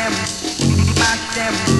them, back them.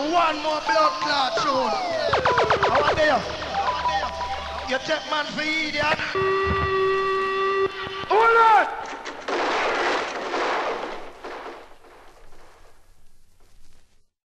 one more blood clot soon. How are they? You take man for idiot. Hold on!